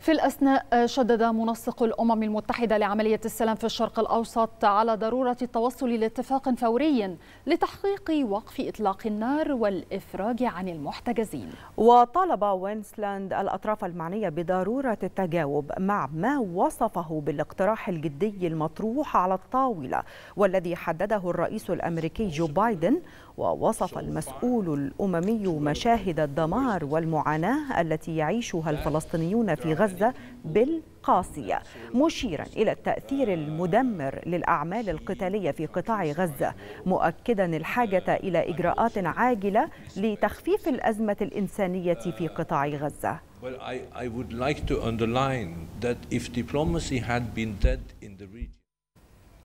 في الأثناء شدد منسق الأمم المتحدة لعملية السلام في الشرق الأوسط على ضرورة التوصل لاتفاق فوري لتحقيق وقف إطلاق النار والإفراج عن المحتجزين. وطالب وينسلاند الأطراف المعنية بضرورة التجاوب مع ما وصفه بالاقتراح الجدي المطروح على الطاولة والذي حدده الرئيس الأمريكي جو بايدن ووصف المسؤول الأممي مشاهد الدمار والمعاناة التي يعيشها الفلسطينيون في غزة بالقاسية مشيرا إلى التأثير المدمر للأعمال القتالية في قطاع غزة مؤكدا الحاجة إلى إجراءات عاجلة لتخفيف الأزمة الإنسانية في قطاع غزة. Well, I, I would like to underline that if diplomacy had been dead in the region